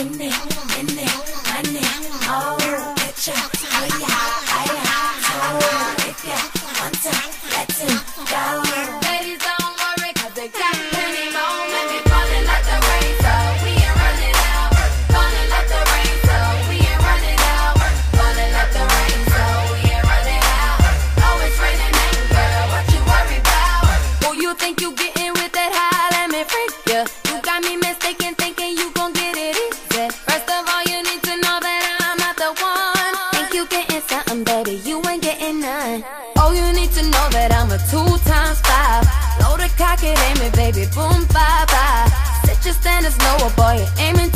in there, in there, in. Oh, get ya, oh yeah. Oh, want let's you ain't getting none. Oh, you need to know that I'm a two times five. Load a cock it, aim it, baby, boom, bye bye. Set your standards lower, boy, you aiming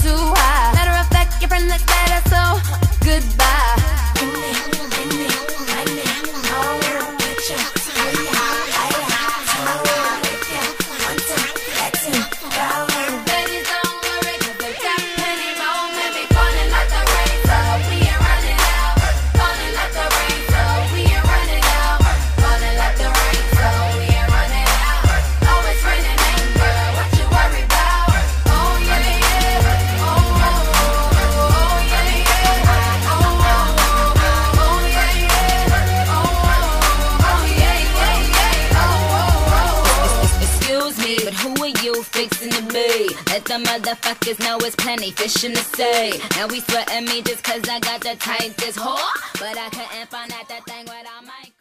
Let the motherfuckers know it's plenty fish in the sea. Now we sweating me just cause I got the tightest whore. But I couldn't find out that thing without my.